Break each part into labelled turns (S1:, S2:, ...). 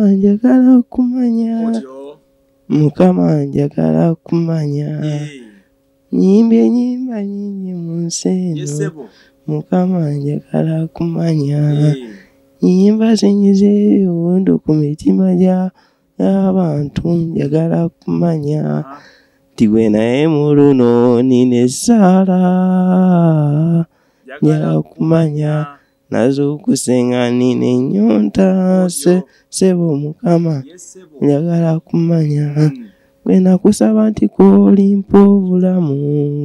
S1: wanjye agarakumanya mukamanjye agarakumanya nyimbe nyimba nyinyi munseno mukamanjye agarakumanya nyimba zinyize ubundi ku mitima y'abantu njagala kumanya. Nti gwe naye muluno nine sala njagala kumanya. Nazukusenga nina ennyonta se- sebo mukama njagala kumanya. Gwe nakusaba nti kwolimpa obulamu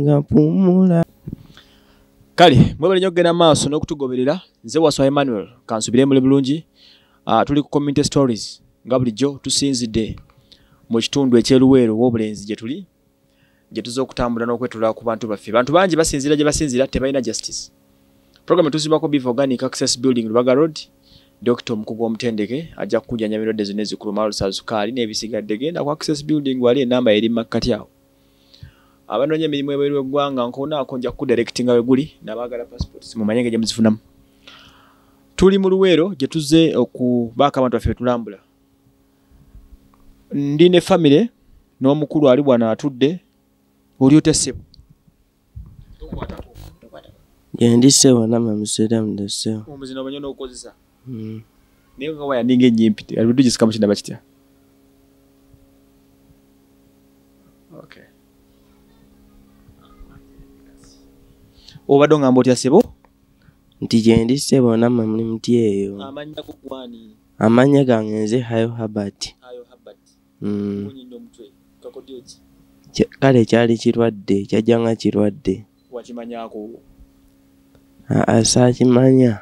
S1: nga mpumula
S2: kale mwebale nnyo okugenda maaso n'okutugoberera nze waswa emmanuel kansubire muli bulungi. Uh, tuli ku community stories nga bulijjo tusinzidde mu kitundu ekyeruweero w'obulenzi gye tuli gye tuza okutambula n'okwetulala ku bantu baffe. Bantu bangi basinzira gye basinzira tebalina justice program etuzimbako beef organic access building lubaga road dr omukugu omutendeke ajja kukujjanya mirwadde zonna ezikuluma lusazukaali n'ebisigadde genda ku access building wali enamba eri makkati awo. Abanoonya emirimu ebweru w'eggwanga nkonaako nja kudirectinga we guli n'abaagala passports mumanye engeri gye muzifunamu. Tuli mu luweero gye tuzze okubaako abantu baffe betulambula ndi ne famire n'omukulu ali bwana atudde oli otesebo
S1: gyendi sebo nama musiramu ndasebo
S2: omuzina omanye n'okukozesa naye nga wayaninga enyimpi alibuddugisikamu kinaba kitya? Obadde ongamba otya sebo
S1: nti gyendi sebo nama muli muti eyo.
S2: Amannya
S1: gange nze hayo Mm.
S2: ki?
S1: Kya- kale kyali kirwadde kyajja nga kirwadde.
S2: Wakimanyako
S1: saakimanya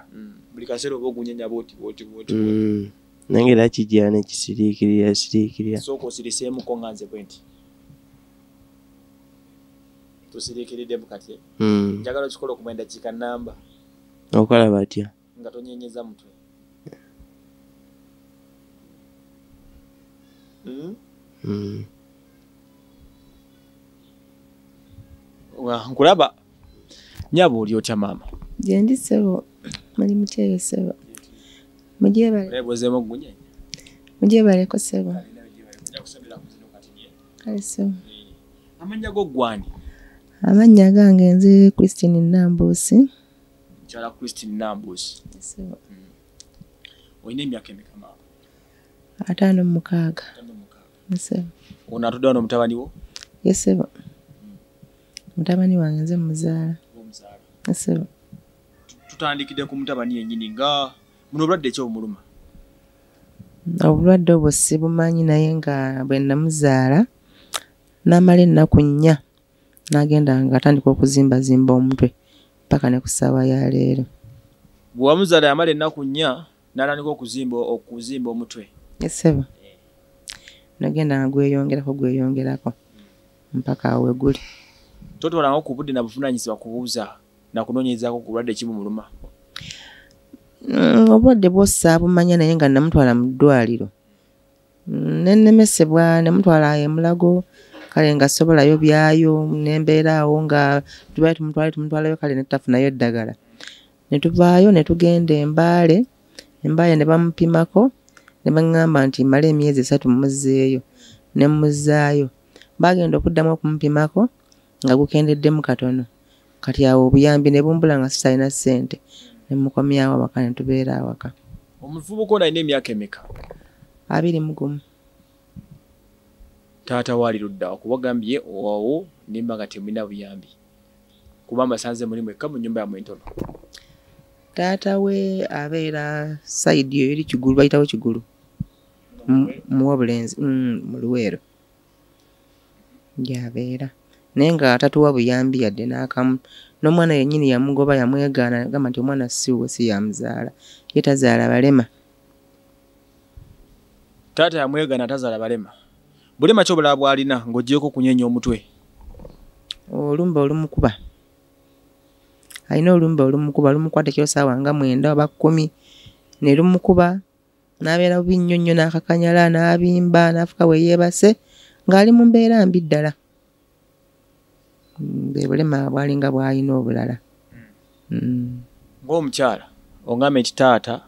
S2: buli kaseera oba ogunyenya bwoti bwoti bwoti
S1: Mm. nange era kijjira ne kisiriikirira siriikirira
S2: sooka osiriseemuko nga nze bwe nti. Tusiriikiriddemu kati
S1: Mm.
S2: njagala okikola okumwa endakiika namba
S1: okola batya?
S2: Nga tonyenyeza mutwe. Mm?
S1: Mm.
S2: Wa- nkulaba. Nyaba oli otya maama
S3: gyendi sebo muli mutyeyo sebo mugyebale
S2: olabwezeemu ogunyenya
S3: mugyebaleko sebo. Kale sebo.
S2: Amannya go gwani
S3: amannya gange nze christine nambuusi.
S2: Mukyala christine nambusi
S3: sebo
S2: olina emyaka emeka maama
S3: ataano mu mukaaga. Sebo
S2: ono atudde wano mutabani wo?
S3: Ye sebo mutabani wange nze muzaala.
S2: Omuzaala.
S3: Sebo
S2: tutandikidde ku mutabani yennyini nga muno obulwadde ekyobumuluma
S3: obulwadde obwo sibumanyi naye nga bwe namuzaala n'amala ennaku nnya n'agenda nga atandika okuzimbazimba omutwe paka ne ku ssaawa ya leero.
S2: Bwe wamuzaala yamala ennaku nnya n'atandika okuzimba okuzimba omutwe.
S3: Esebo nagenda nga gweyongerako gweyongerako mpaka awe guli.
S2: Totwalanga ku budde na buvunanyizibwa kubuuza nakunoonyerezaako ku bulwadde kibumuluma
S3: Mm, obulwadde bwossa bumanya naye nga namutwala mu ddwaliro. Mm, nenemesebwa nemutwala emulago kale nga sobolayo byayo nembeera awo nga tubaye tumutwale tumutwalayo kale netutafunayo eddagala. Netuvaayo netugenda embaale embaale ne bamupimako ne baŋŋamba nti mala emyezi esatu muzzeeyo ne muzaayo bagenda okuddamu okumupimako nga gukendeddemu katono kati awo obuyambi ne bumbula nga sitalina ssente ne mukomyawo awaka ne tubeera awaka.
S2: Omuvubuka ono alina emyaka emeka?
S3: Abiri mu gumu.
S2: Taata waali luddawa kuba gambye owo nimba nga temulina buyambi. Kuba mbasanze muli mwekka mu nnyumba yamwe entono
S3: taata we abeera sayidi eyo eri kigulu bayitawo kigulu. Mu- muwa obulenzi mm, mu luweero. Gyabeera naye nga tatuwa buyambi yadde n'akamu. N'omwana yennyini yamugoba yamwegaana gamba nti omwana siwe si yamuzaala ye tazaala balema.
S2: Taata yamwegana tazaala balema. Bulema ki obulala bw'alina ng'ogyeko okunyenya omutwe?
S3: Olumba olumukuba. Alina olumba olumukuba lumukwata ekiro saawa nga mwenda oba kkumi. Ne lumukuba n'abeera bubi nnyo nnyo n'akakanyala n'abimba n'afuka we yeebase ng'ali mu mbeera mbi ddala Bwe bulema bwalinga bw'alina obulala. Mm.
S2: ng'omukyala ogambe nti taata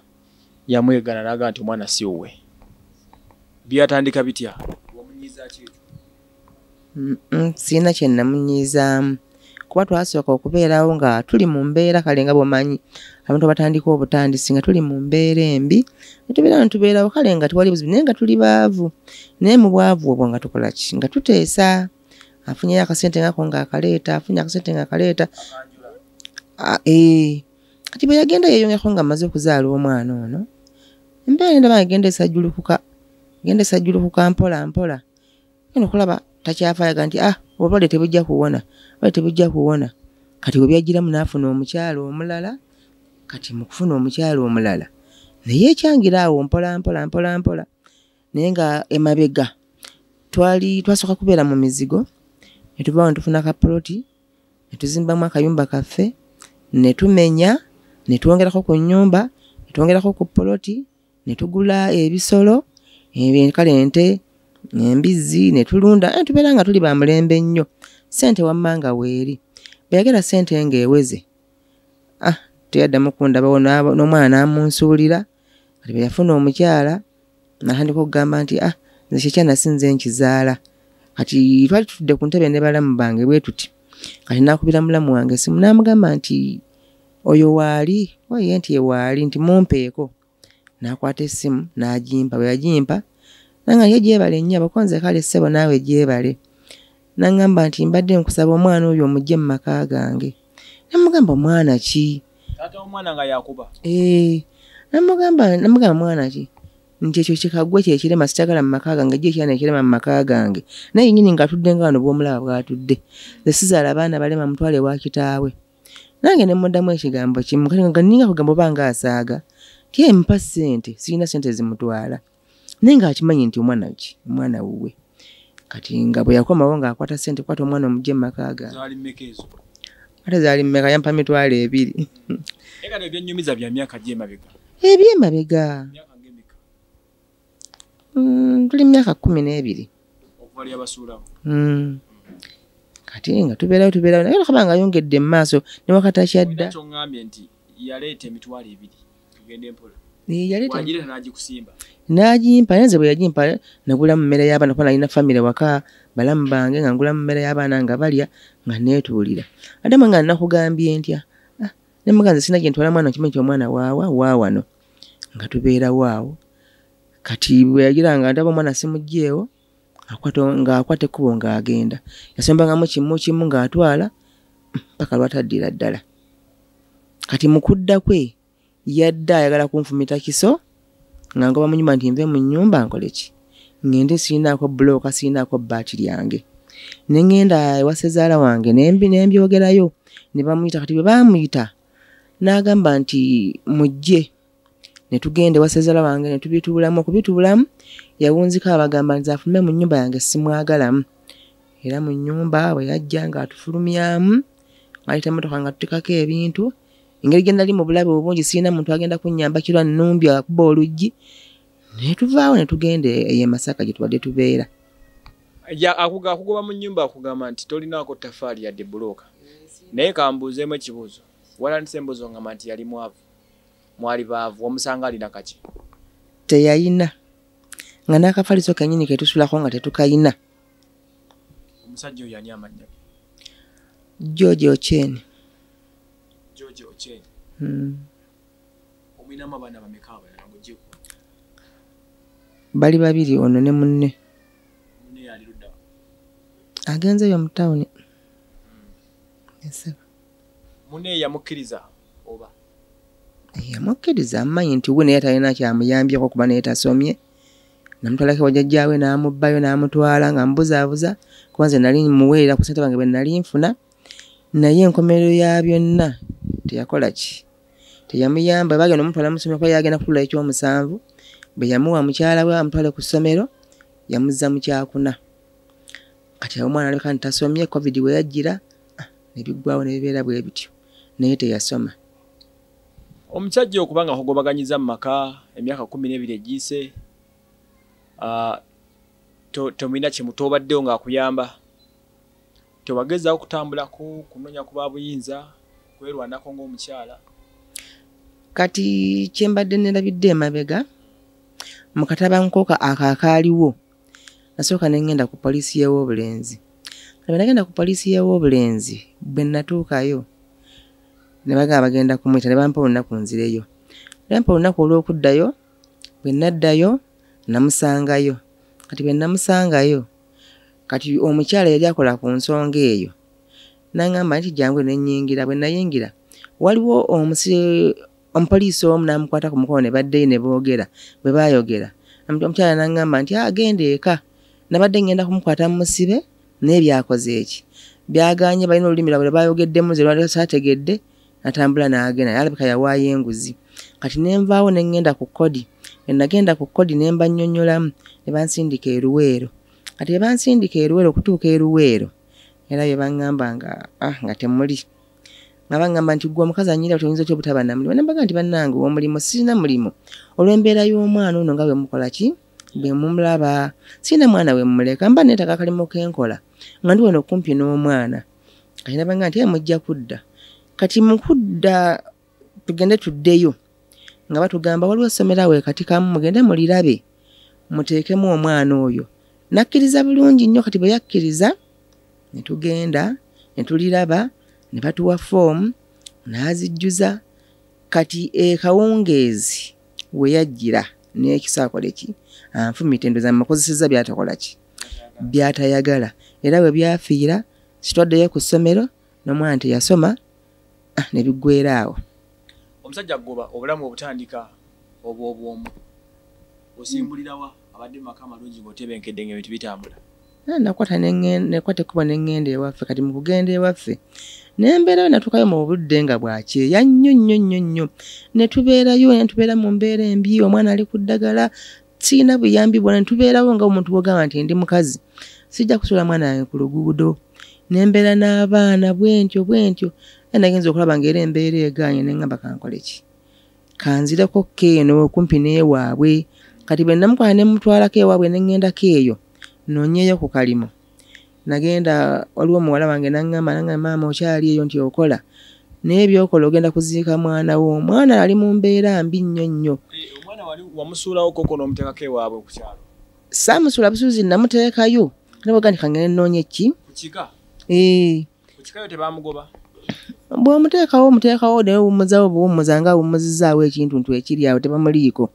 S2: yamwegana n'agaa nti omwana si wuwe byatandika bitya?
S3: Mm, mm, sirina kye namunyizaamu kuba twasooka okubeerawo nga tuli mu mbeera kale nga bwomanyi abantu batandika obutandisi nga tuli mu mbeera embi netubeera netubeerawo kale nga tewali buzibu naye nga tuli baavu naye mu bwavu obwo nga tukola ki? Nga tuteesa afunyeyo akasente ngako ngaakaleeta afunye akasente ngaakaleeta eh. kati bwe yagenda yeeyongako nga amaze okuzaala omwana ono embeera nendaba nga egenda esajjulukuka genda esajjulukuka mpola mpola. Genda okulaba takyafaayaga nti ah obulwadde tebujja kuwona obulwadde tebujja kuwona. Kati we byajjiramu n'afuna omukyalo omulala kati mu kufuna omukyalo omulala naye ekyangira awo mpola mpola mpola mpola. Naye nga emabega twali twasooka kubeera mu mizigo ne tuvaawo ne tufuna kapuloti ne tuzimbamu akayumba kaffe ne tumenya ne twongerako ku nnyumba ne twongerako ku poloti ne tugula ebisolo kale ente embizzi ne tulunda eh, tubeera nga tuli ba mulembe nnyo. Sente wamma nga weeri. Bwe yagera sente ng'eweze ah teyaddamu kundabawo n'omwana n'amunsuulira kati bwe yafuna omukyala natandika okugamba nti ah nze kyekyannasi nze nkizaala kati twali tutudde ku ntebe ne balamu bange bwe tuti kati naakubira mulamu wange esimu n'amugamba nti oyo waali oye nti ye waali nti mumpeeko. N'akwata essimu n'agimpa bwe yagimpa nanga ye gyebale nnyo abakonze kale ssebo naawe gyebale. Naŋŋamba nti mbadde nkusaba omwana oyo omugye mu maka gange. Namugamba omwana ki?
S2: Taata w'omwana nga yakuba.
S3: Eh, namugamba namugamba mwana ki nti ekyo kikagwe kyekirema sikyagala mu maka gange gye ekyana ekirema mu maka gange. Naye nyini ngaatudde nga wano bwomulaba bwatudde. Ze sizaala abaana balema mutwale wa kitaawe. Nange ne muddamu ekigambo kimu kati nga nninga kugamba oba nga asaaga ti empa ssente sirina ssente zimutwala naye ng'akimanyi nti omwana ki omwana wuwe? Kati nga bwe yakomawo ng'akwata ssente kwata omwana omugye mu maka gange ate zaali mmeka yampa mitwalo ebiri. Ebyemabega Mm, tuli myaka kumi n'ebiri. Mm. kati nga tubeerawo tubeerawo. Naye olakaba nga ayongedde mu maaso ne wakati akyadda
S2: yaleeta emitwalo ebiri tugende mpola.
S3: Yaleeta
S2: wagireeta n'agikusimba
S3: n'agimpa naye nze bwe yagimpa nagulamu mmere y'abaana kuba nalina famire waka balamu bange nga ngulamu mmere y'abaana nga balya nga neetuulira. Ate mwe nga nakugambye ntya Ah, ne muganze sina gye ntwala mwana kimanyi nti omwana waawa waawano nga tubeerawo awo kati bwe yagira nga ndaba omwana simuggyeewo akwata- ng'akwata ekkubo ng'agenda. Yasombangamu kimu kimu ng'atwala paka lwataddira ddala. Kati mu kudda kwe yadde ayagala kunfumita kiso nga ngoba mu nyumba nti nve mu nyumba nkole ki? Ngende siinaako bulooka siinaako bbaati lyange. Ne ŋŋenda ewa sezaala wange nembyogerayo ne bamuyita. Kati bwe baamuyita n'agamba nti mujje ne tugenda ewa sezaala wange ne tubituulamu. Okubituulamu yawunzika abagamba nti afume mu nnyumba yange simwagalamu era mu nnyumba bwe yajja ng'atufulumyamu ng'ayita emmotoka nga tutikako ebintu. Engeri gye nali mu bulabe obungi sirina muntu agenda kunnyamba kirwa nnumbi akuba oluggi. Ne tuvaawo ne tugenda eyo e masaka gye tubadde tubeera.
S2: Akugoba mu nnyumba akugamba nti tolinaako tafaali yadde bulooka naye kambuuzeemu ekibuuzo. Walandisa emboozi ongamba nti yali mwavu mwali baavu wamusanga alina kaki?
S3: Teyayina. Nga n'akafaliso kennyini ke tusulako nga tetukayina.
S2: Omusajja oyo ani amannya ge?
S3: george okyeni.
S2: George ochen
S3: mm.
S2: omwinamu abaana bameka abalala ngaogyeko
S3: bali babiri ono ne munne. Agenzeyo mu tawuni
S2: mune yamukkiriza. oba
S3: yamukkiriza amumanyi nti we naye talina kyamuyambyeko kuba naye tasomye. Namutwalako wajjajjaawe n'amubbayo n'amutwala nga mubuzaabuza kuba nze nali muweerera ku sente bange bwe nali nfuna. Naye enkomerero ya byonna teyakola ki? Teyamuyamba bagenda omutwala musomero kuba yagenda kutula ekyomusanvu bwe yamuwa mukyala we amutwale ku ssomero yamuzza mu kyakuna. Kati awo omwana alabika nti tasomye covid we yajjira ah, ne biggwawo ne bibeera bwe bityo naye teyasoma
S2: omusajja okuba nga kugobaganyiza mu maka emyaka kumi n'ebiri egiyise to- tomulina kimu tobaddewo ng'akuyamba. Tewagezaako kutambulako kunoonya ku babuyinza kwerwanako ng'omukyala.
S3: Kati kyembadde nerabidde emabega mu katabankoka ako akaaliwo nasooka ne ŋŋenda ku poliisi y'ew'obulenzi bwe nagenda ku poliisi y'ew'obulenzi bwe natuukayo ne bagamba bagenda kumuyita ne bampa olunaku nzireyo. Ne bampa olunaku olw'okuddayo bwe naddayo namusangayo. Kati bwe namusangayo kati omukyala yali akola ku nsonga eyo naŋŋamba nti jangu ne nnyingira bwe nayingira waliwo omupoliisi omu n'amukwata ku mukono ne baddeyo ne boogera bwe baayogera. Omu- omukyala n'aŋŋamba nti agenda eka. Nabadde ngenda kumukwata mu musibe naye byakoze eki? Byaganye balina olulimi lwabwe lwe bayogeddemu ze lwali saategedde natambula n'agenda naye alabika yawaayo enguzi. Kati ne nvaawo ne ŋŋenda ku kodi bwe nagenda ku kodi ne mbannyonnyolamu ne bansindika eruweero. Kati bwe bansindika eruweero okutuuka eruweero era bye baŋŋamba nga ah, nga temuli. Nga baŋŋamba nti gwe omukazi anyira tuyinza otya obutaba na mulimu? Nembaga nti bannange omulimu sirina mulimu. Olw'embeera y'omwana ono nga bwe mukola ki? Bwe mumulaba. Sirina mwana we mumuleka mba neetaka akalimu kenkola nga ndi wano kumpi n'omwana. Kati nabanga nti "Eh, mujja kudda kati mu kudda tugende tuddeyo nga batugamba waliwo essomero awo kati kamu mugende mulirabe muteekemu omwana oyo. Nakkiriza bulungi nnyo kati bwe yakkiriza ne tugenda ne tuliraba ne batuwa foomu n'azijjuza. Kati ekawungeezi we yajjira n'ekisakole ki anfumita endoza mukozeseza byatakola ki? Byatayagala. Era bwe byafiira kitwaddeyo ku ssomero n'omwana teyasoma ne biggwera awo.
S2: Omusajja goba obulamu obutandika obwo obwomu. Osimbulirawa abadde maka amalungi ng'otebenkedde ng'ebintu bitambula.
S3: Ah, nakwata nekwata ekkubo neŋŋenda ewaffe kati mu kugenda ewaffe nembeerayo natuukayo mu budde nga bwakyeya nnyo nnyo nnyo nnyo. Ne tubeerayo ne tubeera mu mbeera embi omwana ali ku ddagala siina buyambi bwona ne tubeerawo nga omuntu bwogamba nti ndi mukazi sijja kusuula mwana wange ku luguudo. Nembeera n'abaana bwentyo bwentyo era nagenza okulaba ngaera embeera eganye neŋŋamba kankole ki? Kanzireko keeno kumpi n'ewaabwe. Kati bwe namukwala ne mutwalako ewaabwe neŋŋendako eyo nonyeyo ku kalimo. Nagenda waliwo muwala wange naŋŋamba naŋŋamba maama okyali eyo nti okola? Naye byokola ogenda kuziika mwana wo. Omwana ali mu mbeera mbi nnyo nnyo.
S2: Eh,
S3: saamusula busuuzi namuteekayo. Naboga nti kangende nnoonya ki?
S2: Ku kika?
S3: Ee bw'omuteekawo omuteekawo naye owummuzawo buwummuza nga awummuzizaawo ekintu ntu ekiri awo tebamuliiko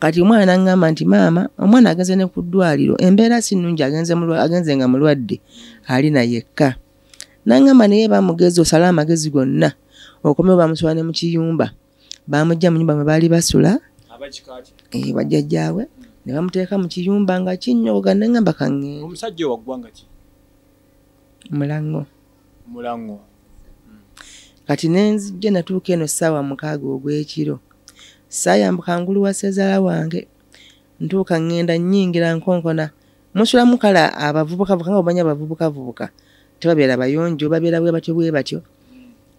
S3: kati omwana naŋŋamba nti maama omwana agenze ne ku ddwaliro embeera si nnungi agenze nga mulwadde ali na yekka. Naŋŋamba naye bamugezi osale amagezi gonna okomeo bamusula ne mu kiyumba. Bamugja mu nyumba mwe baali basula eh, bajjajjaawe ne bamuteeka mu kiyumba nga kinnyoga neŋŋamba kaŋŋenda
S2: omusajja owa ggwanga ki?
S3: Mulaŋŋo
S2: mulango
S3: kati nenzijja natuuka eno ssaawa mukaaga ogw'ekiro. Saayambuka ngulu wa ssezaala wange ntuuka ŋŋenda nnyingira nkonkona. Musulamu kala abavubukavubuka nga omanyi abavubukavubuka tebabeera bayonjo babeera bwe batyo bwe batyo.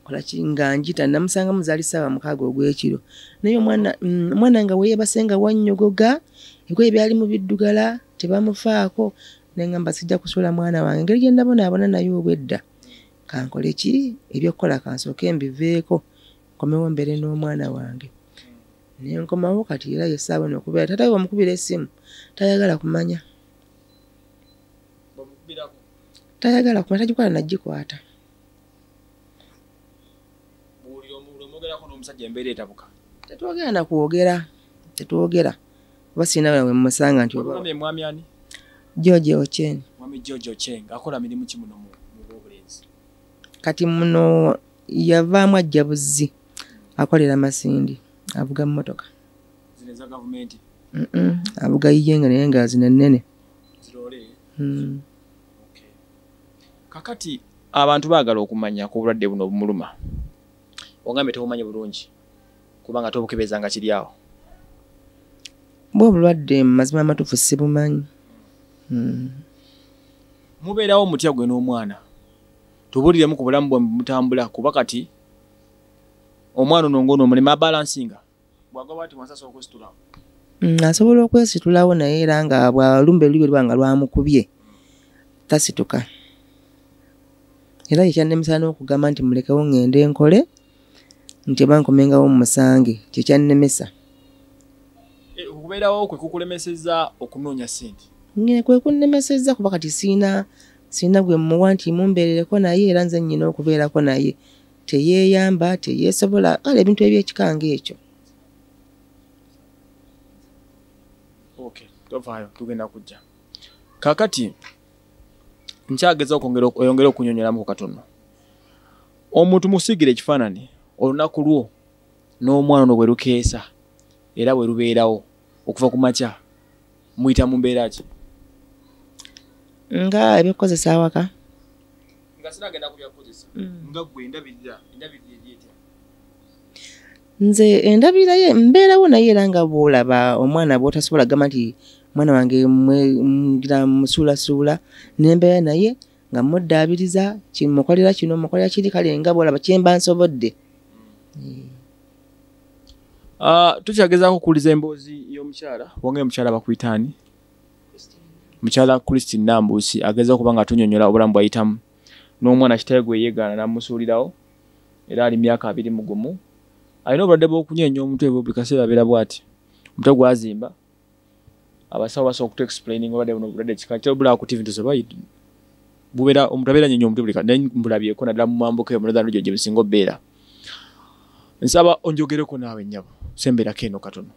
S3: Kolaki nga njita namusanga muzaali ssaawa mukaaga ogw'ekiro. Naye omwana mm, omwana nga weeyebase nga wannyogoga ebikoye byali mu biddugala tebamufaako neŋŋamba sijja kusuula mwana wange. Engeri gye ndabonaabona naye obwedda kankole ki? Ebyokukola kansooke mbiveeko. Nkomewo mbere n'omwana wange. Nenkomawo kati era yesaawa nokubeera tatawe bamukubira essimu tayagala kumanya. Tayagala kumanya tagikola nagikwata. Tetwogera nakwogera tetwogera. Oba sirina we mumusanga nti george ochen
S2: akola mirimu ki muno mu mu bwobulenzi
S3: kati muno yavaamu ajja buzzi akolera masindi avuga mmotoka. Mm-mm, avuga yiyenga naye nga zino ennene
S2: zirole
S3: Mm.
S2: Kakati abantu baagala okumanya ku bulwadde buno obumuluma. Ogambye tebumanyi bulungi kubanga tobukebeza nga kiri awo.
S3: Bwe obulwadde mu mazima amatuufu sibumanyi. Mm.
S2: mubeerawo mutya gwe n'omwana tubuuliremu ku bulamu bwe mutambula kuba kati omwana ono ngaono omulema abalansinga bwagaba ti mwasasobola okwesitulawo.
S3: Mm, asobola okwesitulawo naye era nga bwalumba elubi lwa nga lwamukubye tasituka. Era kyekyannemesa n'okugamba nti mulekewo ŋŋende enkole nti oba nkomengawo mumusange kyekyannemesa
S2: Eh, okubeerawo kwe kukulemeseza okunoonya ssente.
S3: Kwe kunnemesezza kuba kati siina siina gwe mmuwa nti mumbeerereko naye era nze nnyina okubeerako naye. Teyeeyamba teyeesobola kale ebintu ebyekikanga ekyo.
S2: Tovaayo tugenda kujja. Kakati nkyageza oyongere okunyonyolamu katono. Omuntu musiigire ekifaananyi olunaku lwo n'omwana ono bwe lukeesa era bwe lubeerawo okuva ku makya muyita mu mbeera ki
S3: nga ebyokukozesa awaka.
S2: Nga sinagenda ku byakukozesa nga gwe endabirira endabirira eryetya
S3: nze endabira ye mbeerawo naye era nga bw'olaba omwana bw'otasobola gamba nti mwana wange ngira musuulasuula nembeera naye nga muddaabiriza kimukolera kino mukolera kiri kale nga bw'olaba kyemba nsobodde.
S2: Ah, tukyagezaako okuwuliza emboozi y'omukyala wonga omukyala bakuyitaani mukyala christine nambuusi ageza okuba nga atunyonyola obulamu bwayitamu n'omwana kitaye gwe yeegaana namusuulirawo era ali myaka abiri mugumu alina obulwadde bw'okunyenya omutwe buli kaseera abeera bw'ati omutwe gwazimba abasawo basobola okutu explaining obulwadde buno obulwadde kika kyo bulaba ku tv ntosoba bubeera omuntu abeera nyenya omutwe buli ka- naye mbulabyeko naddala mu mambuka eyo munaza nugyo gye businga obbeera nsaba onjogereko naawe nnyabo semberako eno katono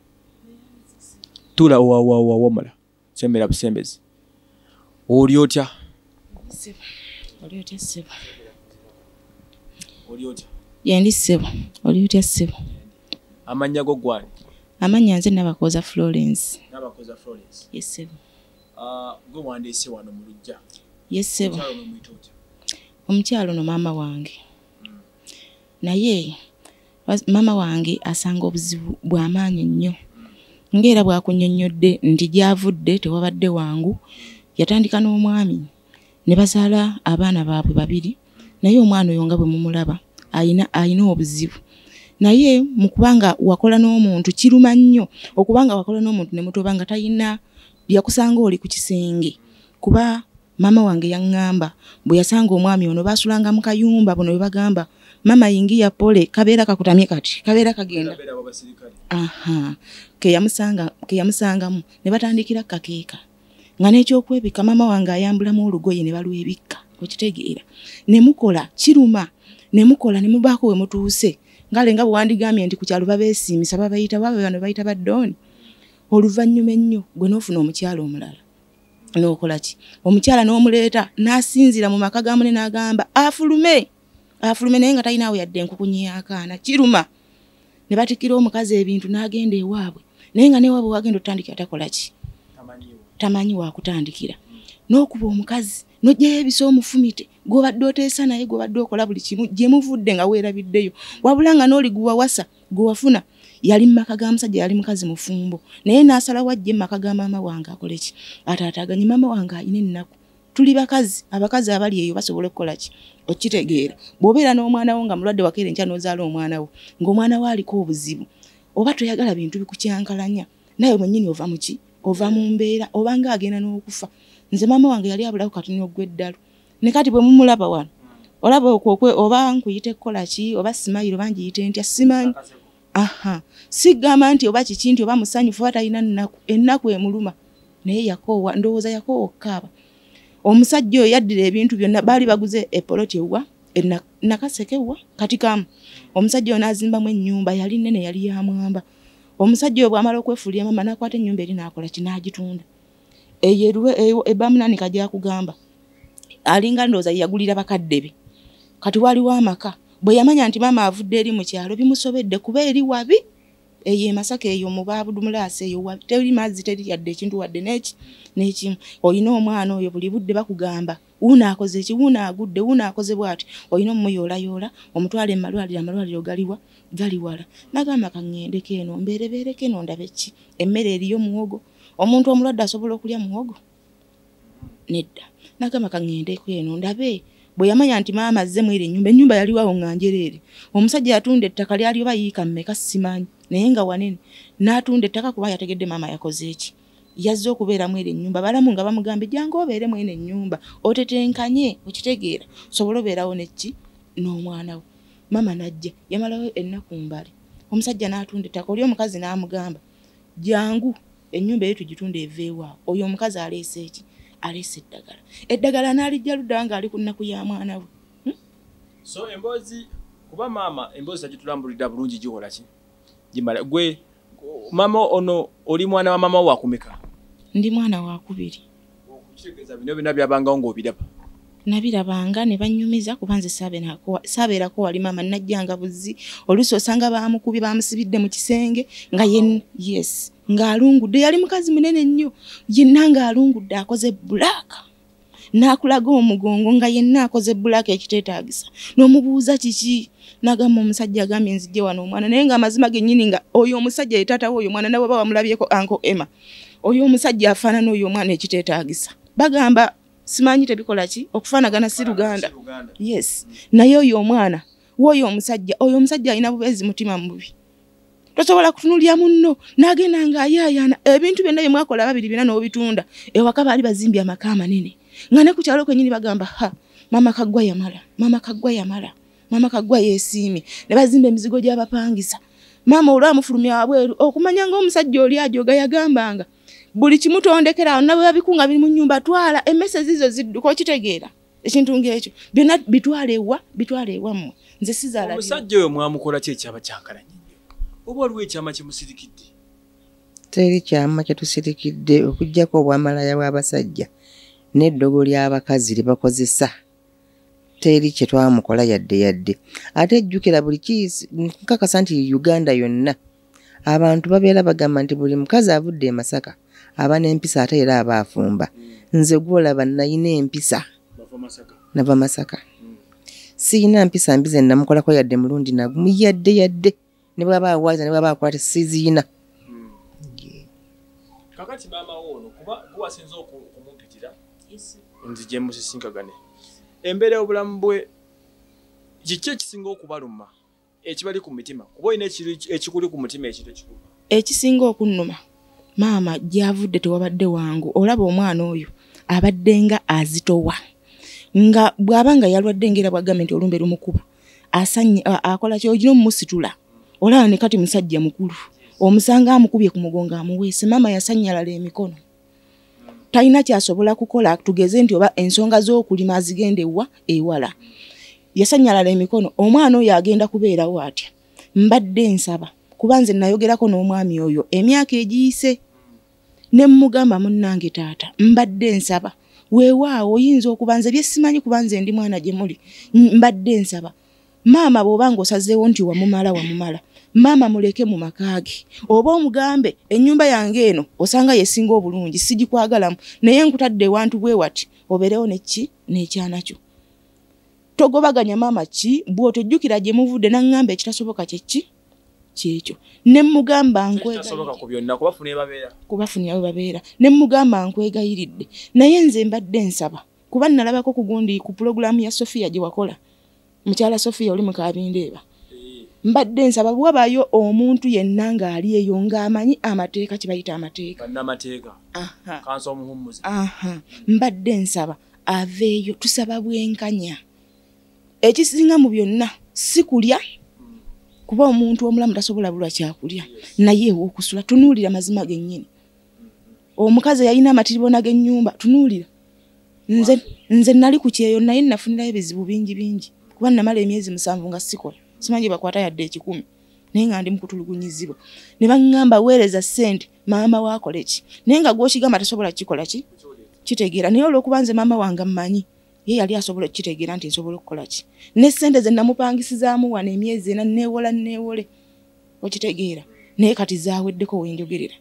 S2: tula wawawawamala sembera busembezi oli otya
S4: yendi ssebo oli otya ssebo
S2: amannya go gwani?
S4: Amannya nze nabakoza florence.
S2: Nabakoza florence.
S4: Ye ssebo
S2: gwe wandiise wano mu lujja
S4: ye ssebo
S2: kyalo nomwita otya?
S4: Omukyalo no maama wange. Naye bas- maama wange asanga obuzibu bw'amaanyi nnyo. Ng'era bwakunyonnyodde nti gy'avudde tewabadde wangu yatandika n'omwami. Ne bazaala abaana baabwe babiri naye omwana oyo nga bwe mumulaba ayina ayina obuzibu. Naye mu kubanga wakola n'omuntu kiruma nnyo okubanga wakola n'omuntu ne mutoba nga talina yakusanga oli ku kisenge. Kuba maama wange yaŋŋamba bwe yasanga omwami ono baasulanga mu kayumba buno bwe bagamba mama yingiya pole kabeera kakutamye kati kabeera kagenda. Aha. Keyamusanga keyamusangamu ne batandikira kakeeka nga n'ekyokwebika maama wange ayambulamu olugoye ne balwebikka okitegeera. Ne mukola kiruma ne mukola ne mubaako we mutuuse. Ngale nga bwe wandigambye nti ku kyalo babeesiimisa babayita babe bano bayita baddooni oluvannyuma ennyo gwe n'ofuna omukyala omulala. N'okola ki? Omukyala n'omuleeta n'asinzira mu maka ga mune n'agamba afulume! Afulume naye nga talinaawe yadde enkukunyi y'akaana kiruma! Ne batikkira omukazi ebintu n'agenda ewaabwe. Naye nga newaabwe wagenda otandikira takola ki tamanyi wakutandikira n'okuba omukazi n'ojjayo ebisa omufumite gw'obadde oteesa naye gw'obadde okola buli kimu gye muvudde nga weerabiddeyo. Wabula nga n'oli guwawasa gwewafuna yali mu maka ga musajja yali mukazi mufumbo naye n'asalawo ajje mu maka ga maama wange akole ki? Ataataganye maama wange alina ennaku tuli bakazi abakazi abali eyo basobola okukola ki? Okitegeera. Bw'obeera n'omwana wo nga mulwadde wakeera enkya n'ozaala omwana wo ng'omwana wo aliko obuzibu oba toyagala bintu bikukyankalanya? Naye mwennyini ova mu ki ova mu mbeera obanga agenda n'okufa. Nze maama wange yali abulawo katuni ogw'eddalu ne kati bwe mumulaba wano olaba okwokwe oba nkuyite kukola ki oba simayiro oba ngiyite ntya simanyi. Aha. Sigamba nti oba kiki nti oba musanyufu oba talina nnaku ennaku emuluma. Naye yakoowa ndowooza yakoowa okukaaba omusajja oyo yaddira ebintu byonna baali baguze epoloti ewa ena- nakaseke wa kati kamu omusajja oyo n'azimbamu ennyumba yali nnene yali yamwamba omusajja oyo bw'amala okwefuulira mama n'akwata ennyumba eri n'akola ki n'agitunda. Eyo ebamunanika gyakugamba? Alinga ndowooza yagulira bakadde be. Kati waliwo amaka? Bwe yamanya nti maama avudde eri mu kyalo bimusobedde kuba eri wabi. Eyo emasaka eyo mu babudumulaasi eyo teri mazzi teri yadde ekintu wadde neki nekimu. Olina omwana oyo buli budde bakugamba wuuno akoze eki wuuno agudde wuuno akoze bw'ati? Olina omuyoolayoola omutwala emalwaliro amalwaliro galiwa gali wala. Nagamba kaŋŋendeko eno mbeerebeereko eno ndabe ki? Emmere eriyo muwogo. Omuntu omulwadde asobola okulya muwogo? Nedda. Nagamba kaŋŋendeko eno ndabe bwe yamanya nti maama azze mweri ennyumba ennyumba yaliwawo nga njereere omusajja yatunda ettaka lyali oba yiika mmeka? Simanyi. Naye nga wanene. N'atunda ettaka kuba yategedde maama yakoze eki yazze okubeeramu eri ennyumba. Balamu nga bamugambe jangu obeere mwene ennyumba otetenkanye okitegeera. Sobola obeerawo neki n'omwana we maama najja yamalawo ennaku mbale omusajja n'atunda ettaka oli omukazi n'amugamba jangu ennyumba eyo tugitunda eveewaawo oyo omukazi aleese eki? Aleese eddagala. Eddagala n'alijja ludda ng'ali ku nnaku ya mwana we.
S2: So emboozi kuba maama emboozi tagitulambulira bulungi gikola ki? Gimala gwe maama ono oli mwana wa maama wo wakumeka
S4: ndi mwana wakubiri
S2: okukitegeeza bino byonna byabangawo ng'obiraba
S4: nabirabanga ne banyumiza kuba nze saabeerako- wali maama najjanga buzi oluusi osanga bamukubye bamusibidde mu kisenge nga ye yes ng'alungudde. Yali mukazi munene nnyo. Yenna ng'alungudde akoze bulaaka n'akulaga omugongo nga yenna akoze bulaaka ekiteetaagisa. N'omubuuza kiki? N'agamba omusajja agambye nzijje wano omwana naye ng'amazima gennyini nga oyo omusajja ye taata we oyo omwana nawe ba bamulabyeko anko emma oyo omusajja afaanana oyo omwana ekiteetaagisa. Bagamba simanyi tebikola ki? Okufaanagana si luganda. Yes. Naye oyo omwana woyo omusajja oyo omusajja alina bubeezi mutima mubi tosobola kutunulya munno n'agenda ng'ayaayaana. Ebintu byonna bye mwakola babiri bina n'obitunda ewaka baali bazimbye amaka amanene. Nga ne ku kyalo kwenyini bagamba ha mama kaggwa yamala mama kaggwa yamala mama kaggwa yeesiimye. Ne bazimba emizigo gy'abapangisa. Maama olwamufulumya wabweru okumanya ng'omusajja oli ajoga yagambanga buli kimutondekera awo nabwe babikunga biri mu nnyumba twala emmese zizo zidduka okitegeera ekintu ng'ekyo byonna bitwala ewa bitwala ewammwe nze sizaala
S2: omusajja oyo mwamukola ki ekyaba kyankalanye nnyo oba waliwo ekyama kimusirikidde
S3: teri kyama kyetusirikidde okugjako obwamalaya bw'abasajja n'eddogo ly'abakazi lye bakozesa. Teri kye twamukola yadde yadde. Ate ejjukira buli nkakasa nti uganda yonna abantu babeera bagamba nti buli mukazi avudde e masaka aba n'empisa ate era aba afumba. Nze gwolaba nayina empisa. Nava masaka. Siyina mpisa mbi ze namukolako yadde mulundi nagumu yadde yadde. Ne bwaba awaaza ne bwaba akwate siziina
S2: kakati maama wo ono kuba guwasinza okumumpitira nzije musisinkagane. Embeera y'obulamu bwe kiki ekisinga okubaluma? Ekibali ku mitima? Kuba olina ekikuli ku mutima ekintu ekikulu
S4: ekisinga okunnuma maama gyavudde tewabadde wangu olaba omwana oyo abadde nga azitowa. Nga bw'aba nga yalwadde ngaera bwagambye nti olumbe lumukuba akola ki ogina omumusitula olaba ne kati musajja mukulu omusanga amukubye ku mugongo amuweese maama yasanyalala emikono. Talina kyasobola kukola tugeze nti oba ensonga z'okulima azigenda ewa ewala. Yasanyalala emikono omwana oyo agenda kubeerawo atya? Mbadde nsaba kuba nze nayogerako n'omwami oyo emyaka egiyise ne mmugamba munnange taata mbadde nsaba. Weewaawo oyinza okuba nze byesimanyi kuba nze ndi mwana gye muli. Mbadde nsaba. Maama bw'oba ng'osazeewo nti wamumala wamumala. Maama muleke mu maka ge oba omugambe ennyumba yange eno osanga yesinga obulungi sigikwagalamu. Naye nkutadde ewantu bwe wati obeerewo neki n'ekyanakyo togobaganya maama ki? Bw'otojjukira gye muvudde naŋŋamba ekitasoboka kyeki kyekyo ne
S2: ebabeera
S4: kubafunira we babeera. Ne mmugamba nkwegayiridde naye nze mbadde nsaba kuba nalabako ku gundi ku pulogulaamu ya sofiya gye wakola. Mukyala sofiya oli mukabindeeba mbadde nsaba bwabayo omuntu yenna ng'ali eyo ng'amanyi amateeka kye bayita amateeka. Mbadde nsaba aveeyo tusaba bwenkanya. Ekisinga mu byonna si kulya kuba omuntu omulamu tasobola bulwa kyakulya naye ew'okusula tunuulira mazima gennyini. Omukazi yalina amatiribona g'ennyumba tunuulira. Nze, nze nali ku kyeyo naye nafunirayo ebizibu bingi bingi. Kuba namala emyezi musanvu nga sikola simanyi bakwata yadde ekikumi naye nga ndi mukutulugunyizibwa. Ne baŋŋamba weereza ssente maama waakole ki? Naye nga gw'okigamba tasobola kukikola ki? Kitegeera. Naye olw'okuba nze maama wange mmanyi ye yali asobola okukitegeera nti nsobola okukola ki? Ne ssente ze namupangisizaamu wano emyezi ena neewola neewole okitegeera. Naye kati zaaweddeko wenjogerera.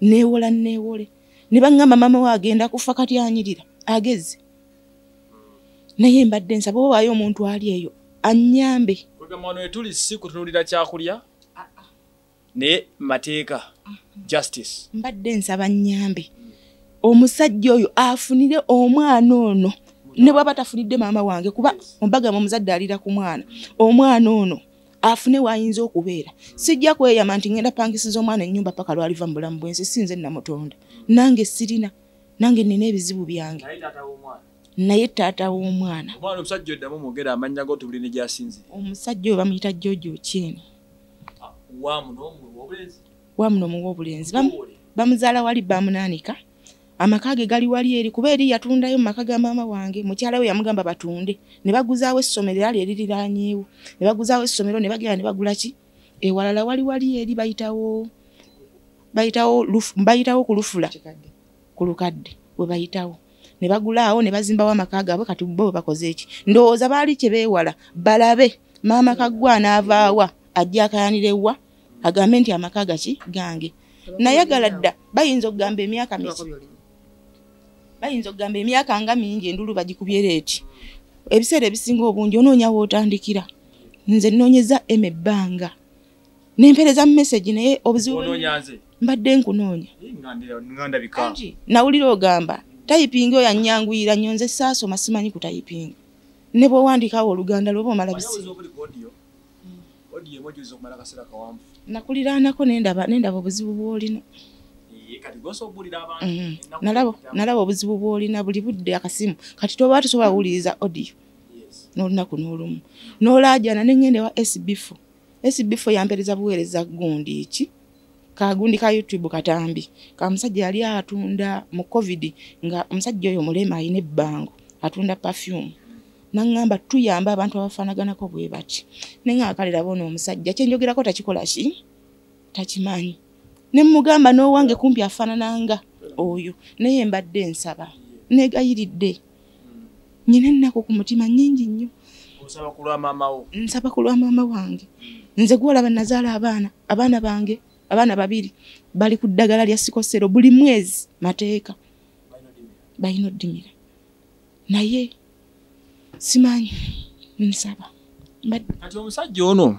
S4: Neewola neewole ne baŋŋamba maama we agenda kufa kati anyirira ageze naye mbadde nsaba owaayo omuntu ali eyo annyambe.
S2: Kwegamba wano wetuli si kutunulira kyakulya naye mateeka justice.
S4: Mbadde nsaba nnyambe. Omusajja oyo afunire omwana ono ne bwaba tafunidde maama wange kuba ombagamba omuzadde alira ku mwana omwana ono afune waayinza okubeera. Sijja kweyama nti ngenda pangisiza omwana ennyumba paka lwaliva mu bulamu bwensi sinze namutonda nange sirina nange nina ebizibu byange.
S2: Naye taata w'omwana? Omusajja oddamu mwogera amannya go tubuli ne gy'asinzira
S4: omusajja oyo bamuyita jojo
S2: n'omulwa obulenzi
S4: wamuno muwobulenzi bamuzaala wali bamunaanika amaka ge gali wali eri kuba eri yatundayo mu maka ga maama wange mukyala we yamugamba batunde. Ne baguzaawo essomero era lyeriranyeewo ne baguzaawo essomero ne bagenda ne bagula ki? Ewalala wali wali eri bayitawo bayitawo bayitawo ku lufula ku lukadde bwe bayitawo. Ne bagulaawo ne bazimbawo amaka gaabwe kati bo bwe bakoze eki ndowooza baali kye beewala? Balabe maama kaggwa anaavaawa ajja akayanirwa agambe nti amaka gaki gange. Nayagala dda bayinza okugamba emyaka miki bayinza okugamba emyaka nga mingi endulu bagikubye leeti ebiseera ebisinga obungi onoonya wootandikira nze nnoonyeza ema ebbanga. Nempereza mu message naye obuzibu mbadde nkunoonya. Anti nawulira ogamba tayipingi oyo anyanguyira nnyo nze saasoma simanyi ku tayipingi ne bwewandikawo oluganda lwoba omala bisi nakuliraanako nendaba obuzibu bwolina. Nalaba nalaba obuzibu bwolina buli budde akasimu. Kati toba tosobola kuwuliriza audio. N'olunaku n'olumu. N'olaajana neŋŋenda ewa sbfo sbfo yampereza buweereza gundi ki? Kagundi ka youtube katambi. Ka musajja yali atunda mu covid nga omusajja oyo mulema alina ebbango atunda perfume. Naŋŋamba tuyamba abantu abafaanaganako bwe bati. Neŋŋakalira bona omusajja kyenjogerako takikola ki? Takimanyi ne mugamba n'owange kumpi afaanananga oyo naye mbadde nsaba negayiridde. Nyina ennaku ku mutima nnyingi nnyo. Nsaba ku lwa maama wange. Nze gwolaba nazaala abaana abaana bange abaana babiri bali ku ddagala lya sikosero buli mwezi mateeka. Balina oddimira. Naye simanyi nsaba.
S2: Kati omusajja ono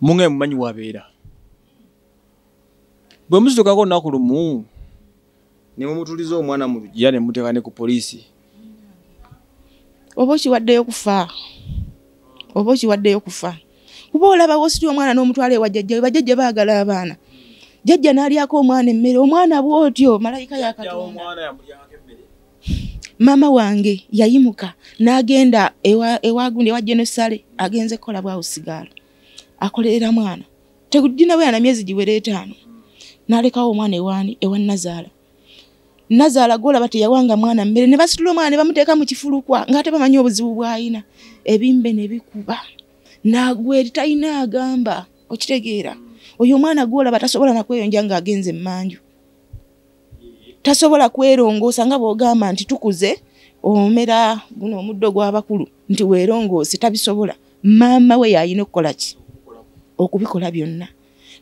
S2: munge mumanyi wabeera bwe musitukako olunaku lumu ne mumutuliza omwana mu lujja ne muteeka ne ku poliisi.
S4: Oba okiwaddeyo kufa? Oba okiwaddeyo kufa? Kuba olaba wositya omwana n'omutwala ewa jjajja bajjajja baagala abaana. Jjajja n'alyako omwana emmere omwana bw'otyo malayika yakatonda maama wange yayimuka n'agenda ewa ewa genosale agenze kukola bwawo sigaalo akolerera mwana. Tegudina bwe yana myezi giwera etaano n'alekawo omwana ewaani ewa nazaala. Nazaala gwolaba teyawanga mwana mmere ne basitula omwana ne bamuteeka mu kifulukwa ng'ate bamanyi obuzibu bw'ayina. Ebimbe ne bikuba. N'agwa eri talina agamba. Okitegeera. Oyo omwana gwolaba tasobola nakweyonja ng'agenze emmanju tasobola kwerongoosa nga bw'ogamba nti tukuze omera guno omuddo gw'abakulu nti weerongoose tabisobola. Maama we yalina okukola ki? Okubikola byonna.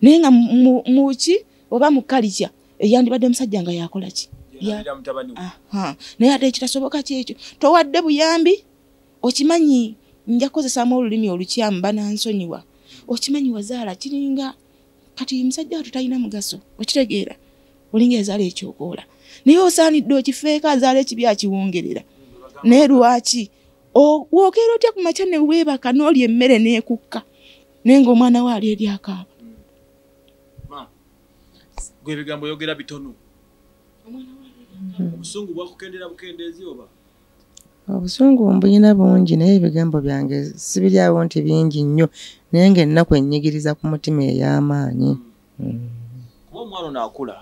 S4: Naye nga mu- mu ki oba mu kalica eyandibadde musajja nga yakola ki? Naye ate ekitasoboka kyekyo towadde buyambi? Okimanyi nja kukozesaamu olulimi olukyamu banansonyiwa okimanyi wazaala kiringa? Kati musajja watu talina mugaso okitegeera olinga ezaala ekyokoola. Naye osaanidde okifeeko azaala ekibi akiwongerera naye lwaki? Wookeera otya ku makya ne weebaka n'olya emmere n'ekukka? Naye ng'omwana we ali eri akaaba
S2: gwe ebigambo oyogera bitono obusungu bwakukendera bukendeezi oba?
S3: Obusungu mbuyina bungi naye ebigambo byange sibiryawo nti bingi nnyo naye ngaennaku ennyigiriza ku mutima ey'amaanyi.
S2: Kuba omwana ono akula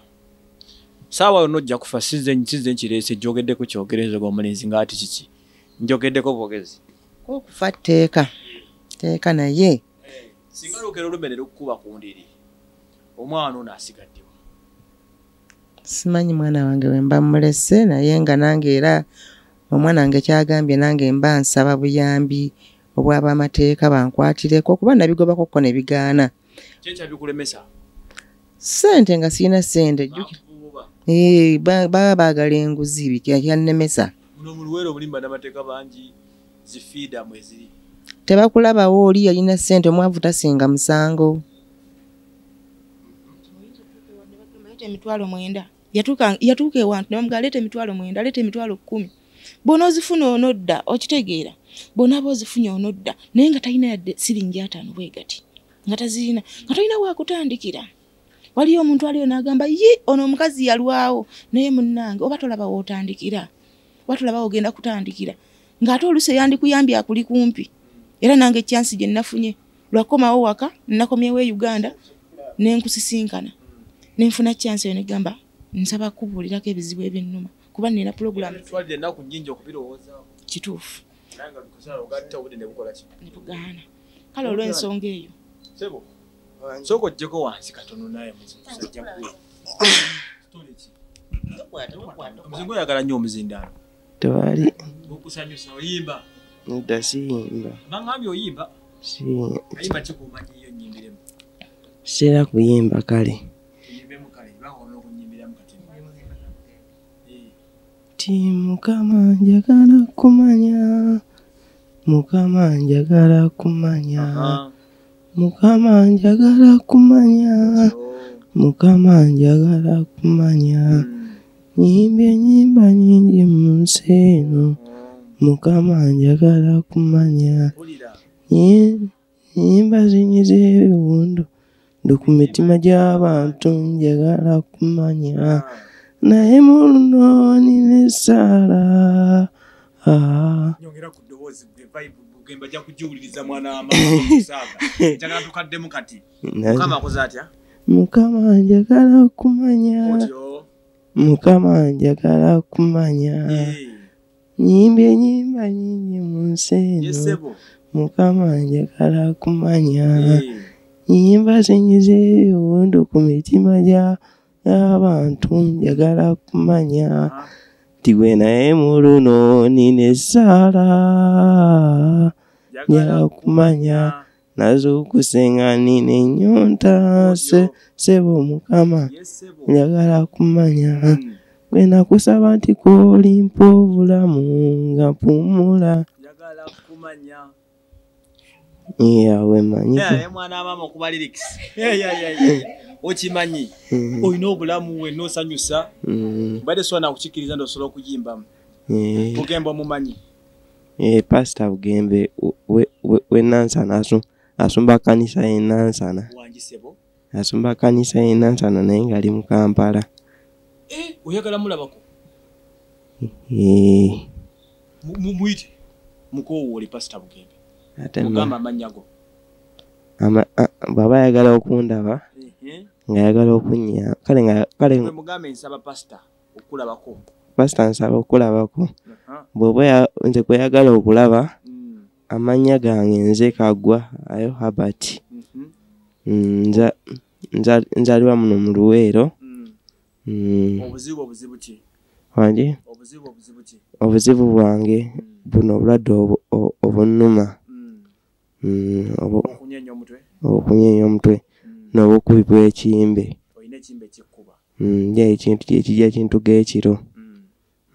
S2: saawa yonna ojja kufa size nkireese gyogeddeko kyogerezebwa omulenzi ngaati kiki? Njogeddeko bwogezi.
S3: Okufa tteeka tteeka naye.
S2: Singa lukera olumere lukukuba ku ndiri omwana ono asigaddewa
S3: simanyi mwana wange we mba mulese naye nga nange era omwana wange kyagambye nange mba nsaba buyambi obw'abamateeka bankwatireko kuba nabigobakokko ne bigaana. Ssente nga sirina ba- baba baagala enguzi bikyannemesa tebakulabawo oli yalina ssente omwavu tasinga musango
S4: leeta emitwalo mwenda. Yatuuka ewantu ne bamugamba leeta emitwalo mwenda leeta emitwalo kkumi. Bona ozifuna onodda okitegeera. Bona aba ozifunye onodda naye nga talina yadde siringi ataano bwe gati. Nga tazirina nga tolina waakutandikira waliyo omuntu aliyo n'agamba ye ono omukazi yalwawo. Naye munnange oba tolaba wootandikira oba tolaba wogenda kutandikira? Ng'ate oluusi eyandikuyambye akuli kumpi. Era nange ekyansi gye nafunye. Lwakomawo waka nakomyewo e uganda nenkusisinkana nenfuna chance eyo negamba nsaba kubuulirako ebizibu ebyennuma. Kuba nina pulogulamu
S2: twalire ennaku nyingi okubirowoozaako
S4: kituufu.
S2: Naye nga bikusaala ogatta obudde ne bukola ki?
S4: Ne tugaana kale olw'ensonga eyo.
S2: Sebo sooka oggyeko wansi katono naye musajja gwe oyagala nnyo omuzindaalo
S1: tewali
S2: okusanyusa oyimba.
S1: Nda siyimba.
S2: Baŋambye oyimba?
S1: Si
S2: ayimba kikumanyiyo nyimbiremu
S1: sera kuyimba kale
S2: oyimbemu kale bakola okunyimbiramu kati
S1: ti mukama njagala kumanya. Mukama njagala kumanya. Mukama njagala kumanya. Mukama njagala kumanya. Nyimbye nyimba nyingi mu nsi eno mukama njagala kumanya. Nyimba zinyiza ebiwundu ndi ku mitima gy'abantu njagala kumanya naye mu luno nina essaala Ah,
S2: nyongera ku ddoboozi bugemba ajja kugiwuliriza mwana wamamusaaga njagala tukaddemu kati. Mukama akoze atya?
S1: Mukama njagala kumanya.
S2: Otyo?
S1: Mukama njagala kumanya.
S2: Eh,
S1: nyimbye nyimba nyingi mu nsi eno mukama njagala kumanya. Nyimba zinyiza ebiwundu ku mitima gya- gy'abantu njagala kumanya
S2: ah,
S1: ti gwe naye mu luno nina essaala njagala kumanya nazukusenga nina ennyonta se- sebo mukama njagala kumanya
S2: Mm,
S1: gwe nakusaba nti kolimpa obulamu nga mpumula yawe manyi
S2: naye mwana wamaama okuba lyrics Okimanyi?
S1: Mm,
S2: olina obulamu wenna osanyusa
S1: mm,
S2: badde sobola nakukikkiriza nti osobola okuyimbamu.
S1: Eh.
S2: bugemba omumanyi?
S1: Pasita bugembe we- we- wenansana asu- asumba kanisa yenansana asumba kanisa yenansana naye ngaali mu kampala.
S2: Eh, oyagala mulabako?
S1: Eh,
S2: Mu- mu- muyite. Mukowoole pasita bugembe.
S1: Ate
S2: mugamba
S1: ma-
S2: amannya go.
S1: Ama- a- bw'aba ayagala okundaba. Ng'ayagala okunya kale kale
S2: Gwe mugambe nsaba pasita okulabako.
S1: Pasita nsaba okulabako. Bw'oba nze kweyagala okulaba
S2: Mm,
S1: amannya gange nze kagwa ayo habert
S2: mhm,
S1: Mm, nza- nza- nzalibwa muno mu luweero.
S2: Mm.
S1: Mm,
S2: obuzibu
S1: bwange buno obulwadde obunnuma. Obu-
S2: okunyenya omutwe.
S1: N'obukubibwa ekimbe
S2: olina ekimba ekikkuba?
S1: Mm, ye ekintu ekijja kintuga ekiro
S2: Mm.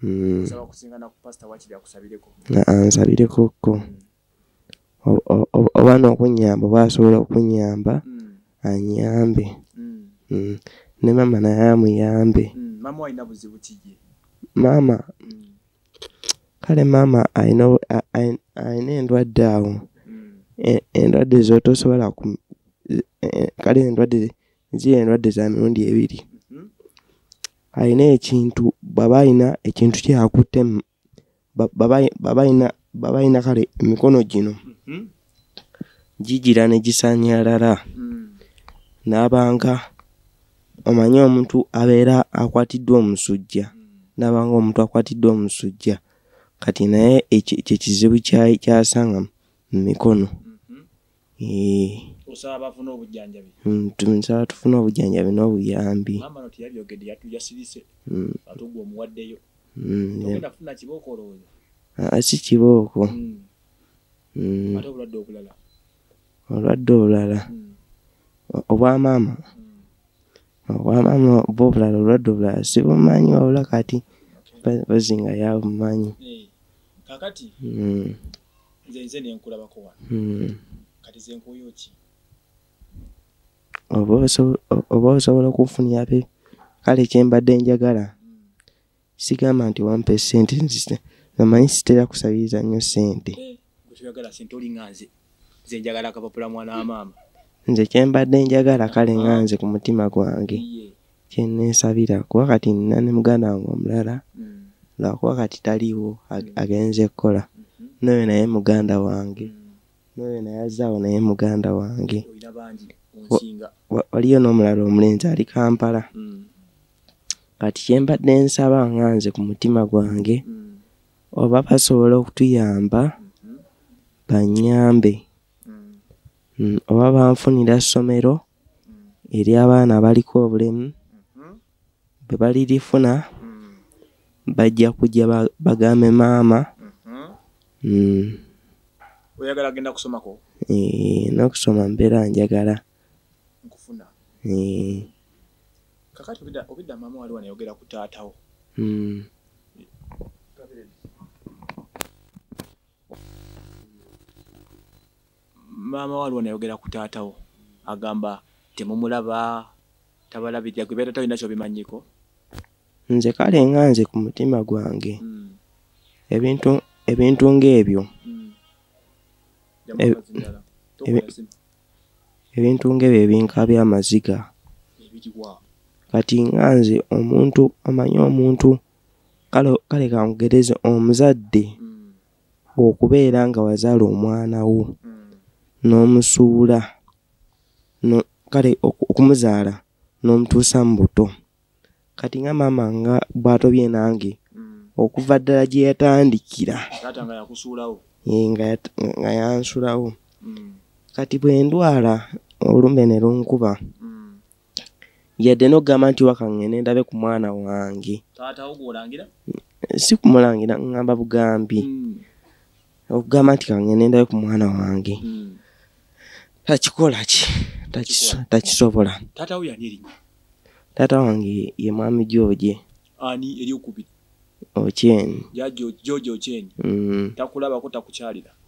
S1: Mm,
S2: osaba kusingana ku pasita wakiri akusabireko.
S1: Na- ansabireko O- o- o- oba n'okunyamba oba asobola okunyamba
S2: Mm.
S1: anyambe. Ne maama naye amuyambe
S2: maama
S1: kale maama alina endwadde awo. E- endwadde zotosobola kale endwadde ziri endwadde za mirundi ebiri
S2: Mhm.
S1: alina ekintu baba alina ekintu kyakutte baba alina kale emikono gino
S2: Mhm.
S1: gigira ne gisanyalala
S2: Mm.
S1: n'abanga omanyi omuntu abeera akwatiddwa omusujja n'abanga omuntu akwatiddwa omusujja kati naye ekyo ekyo kizibu kya- kyasanga mu mikono
S2: Mhm. Osaba bafuna obujjanjabi.
S1: Mm, tunsaba tufune obujjanjabi n'obuyambi.
S2: Maama no teyabyogedde yatu- yasirise
S1: Mm,
S2: ate gwe omuwaddeyo.
S1: Mm,
S2: ogenda kufuna kibooko olowooza?
S1: Ah, si kibooko.
S2: Ate obulwadde obulala?
S1: Olwadde obulala? Obwamaama obwamaama oba obulala olwadde obulala sibumanyi wabula kati ba- bazinga yabumanyi
S2: Eh, kakati? Nze nze nenkulabako wano kati ze nkuyo ki
S1: oba oba osobola okufunira pe kale kyembadde njagala sigamba nti wampa sente nzise omanyi sitera kusabiriza nnyo sente
S2: gwe toyagala sente olinga nze nze
S1: kyembadde njagala kale nga nze ku mutima gwange. Kyeneesabira kuba kati nina ne muganda wange omulala
S2: Mm.
S1: lwakuba kati taliiwo ag- agenze kukola. N'oyo naye muganda wange.
S2: Mm.
S1: n'oyo naye azaawo naye muganda wange waliyo n'omulala omulenzi ali kampala.
S2: Mm,
S1: kati kyembadde nsaba nga nze ku mutima gwange
S2: mm,
S1: oba basobola okutuyamba
S2: mhm,
S1: banyambe.
S2: Mm,
S1: oba banfunira ssomero ery'abaana abaliko obulemu
S2: mhm,
S1: bwe balirifuna bajja kujja ba- bagambe maama.
S2: Mhm.
S1: mm,
S2: oyagala genda kusomako?
S1: Eh, n'okusoma mbeera njagala
S2: kakati obidda maama wali wanayogera ku taatawo.
S1: Mm,
S2: maama wali wanayogera ku taatawo. Agamba temumulaba tabalabirya gwe beera talina kyobimanyiko.
S1: Nze kale nga nze ku mutima gwange.
S2: Mm,
S1: ebintu ebintu ng'ebyo ebintu ng'ebyo ebinkabya amaziga kati nga nze omuntu omanyi omuntu kale kale kankugereze omuzadde
S2: Mm,
S1: okubeera nga wazaala omwana wo.
S2: Mm,
S1: n'omusuula no, kale oku- okumuzaala n'omutuusa mu buto. Kati nga maama nga bw'atobye nange
S2: mm.
S1: okuva ddala gye yatandikira.
S2: Nga
S1: yansulawo. Kati bwe ndwala olumbe ne lunkuba.
S2: Mm.
S1: yadde n'okugamba nti waka ŋŋende ndabe ku mwana wange. Si kumulangira ŋŋamba bugambi.
S2: Mm,
S1: okugamba nti kaŋŋende ndabe ku mwana wange.
S2: Mm.
S1: takikola ki? Takiso- takisobola. Taata wange ye mwami
S2: eryokubiri
S1: Okyeni.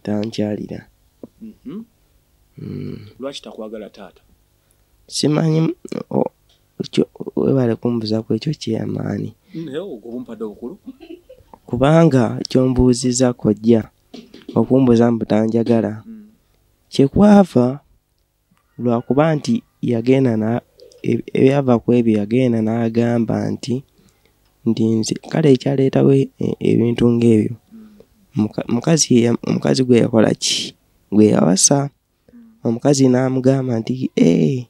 S1: Tankyalira
S2: Mhm.
S1: mm.
S2: Lwaki takwagala taata?
S1: Simanyi webale kumbuzaku ekyo kyeyamaani.
S2: Naye ogwo bumpadde obukulu?
S1: Kubanga kyombuuziza kojja okumbuza mbu tanjagala. Kyekwava lwakuba nti yagenda eb- ebyava ku ebyo yagenda n'agamba nti nti nze kale ekyaleetawo e- ebintu ng'ebyo. Muka- mukazi gwe yakola ki? Gwe yawasa omukazi n'amugamba nti ee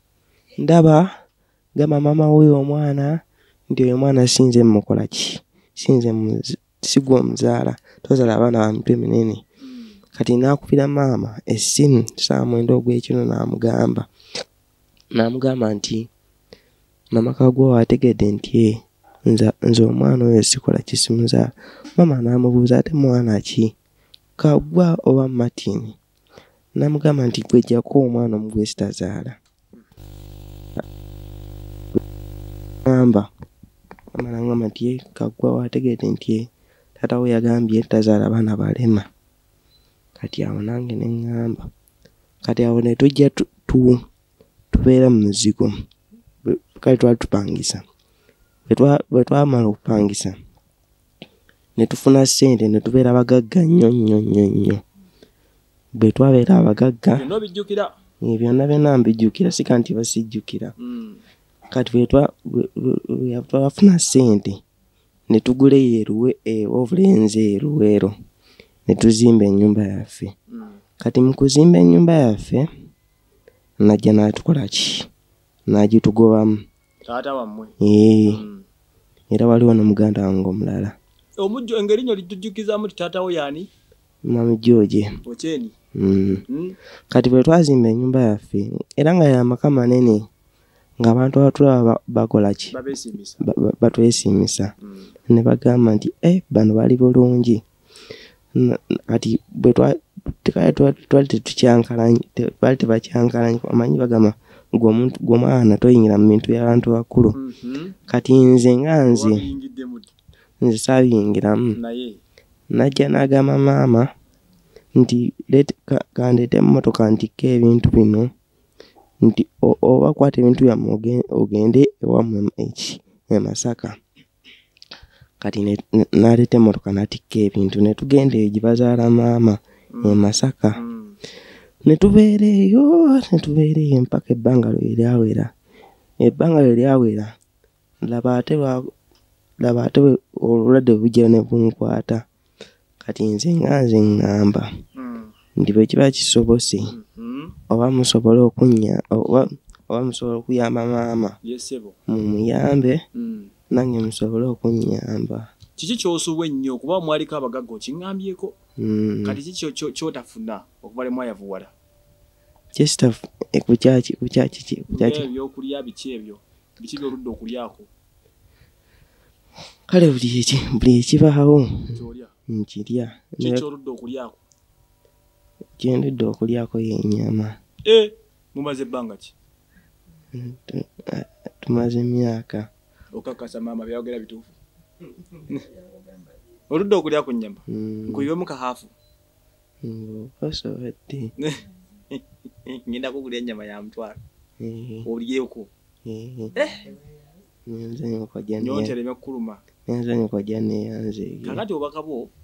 S1: ndaba gamba maama w'oyo omwana nti oyo omwana sinze mukola ki? Sinze muzi- sigwe omuzaala tozaala abaana ba mitwe minene kati n'akubira maama essimu saa mwenda ogw'ekiro n'amugamba n'amugamba nti mama kagwa wategedde nti e nze nze omwana oyo sikola kisimuzaala maama n'amubuuza ate mwana ki? Kagwa oba matini n'amugamba nti gwejjako omwana omu gwe sitazaala. Gamba maama n'agamba nti "Eh, kagwa wategedde nti taata we yagambye tazaala baana balema. Kati awo nange ne ŋŋamba. Kati awo ne tujja tu, tu, tubeera mu muzigo. Kale twali tupangisa. Bwe twamala okupangisa ne tufuna ssente ne tubeera bagagga nnyo nnyo nnyo nnyo bwe twabeera abagagga
S2: byonna
S1: byonna mbijjukira sika nti basijjukira.
S2: Mm,
S1: kati twafuna ssente ne tugula eyeruwe obulenzi eruweero ne tuzimba ennyumba yaffe.
S2: Mm.
S1: kati mu kuzimba ennyumba yaffe najja n'atukola ki? N'agitugobamu.
S2: Taata wammwe.
S1: Ee.
S2: Mm.
S1: era waliwo n'omuganda wange omulala.
S2: Omujjo engeri nyo lijjukizaamu ti taatawo yani?
S1: Mami george.
S2: Okyeni
S1: kati bwe twazimba ennyumba yaffe era nga yamaka manene ng'abantu abatulaba ba- bakola ki? Batwesiimisa
S2: Mm,
S1: ne bagamba nti e bano bali bulungi. Kati bwe twa- twali tetukyankalanyi te- twali tebakyankalanyi omanyi bagamba gwe omuntu gwe omwana toyingira mu bintu by'abantu bakulu.
S2: Mhm.
S1: kati nze nga nze nze saabiyingiramu. Najja n'agamba maama nti "Leeta- ka- kandeete emmotoka ntikke ebintu bino nti oba kwata ebintu byammwe oge- ogende ewammwe eki e masaka. Kati n'aleeta emmotoka n'atikka ebintu ne tugenda eyo gye bazaala maama e masaka.
S2: Mm,
S1: ne tubeera eyo ne tubeera eyo mpaka ebbanga lwe lyawera. Ebbanga lwe lyawera laba ate laba ate obulwadde bujja ne bunkwata kati nze nga nze ŋŋamba
S2: mm,
S1: nti bwe kiba kisobose.
S2: Mhm.
S1: oba musobole okunnya oba musobola okuyamba maama. Mumuyambe.
S2: Mm.
S1: nange musobole okunyamba
S2: kiki kyosubwa ennyo kuba mwaliko abagagga okiŋŋambyeko? Kati kiki kyo- kyo- kyotafuna okuva le mwayavuwala?
S1: Kyesitafu kukyaki kukyaki kukyaki
S2: ebyokulya biki ebyo. Biki byoludde okulyako.
S1: Kale buli buli ekibaawo nkirya
S2: kiki kyoludde okulyako?
S1: Kyendedde okulyako yenyama
S2: e mumaze ebbanga ki?
S1: Tumaze emyaka.
S2: Okakasa maama byayogera bituufu. Oludde okulya ku nnyama
S1: Mm.
S2: nkuyiwemu kahaafu.
S1: Osobodde
S2: ngenda kukulya ennyama ya mutwalo. Olyeko
S1: eh.
S2: Nyontereme kuluma
S1: nyenza nkwajja neyanze.
S2: Kakati obubaka bwo
S1: Mm,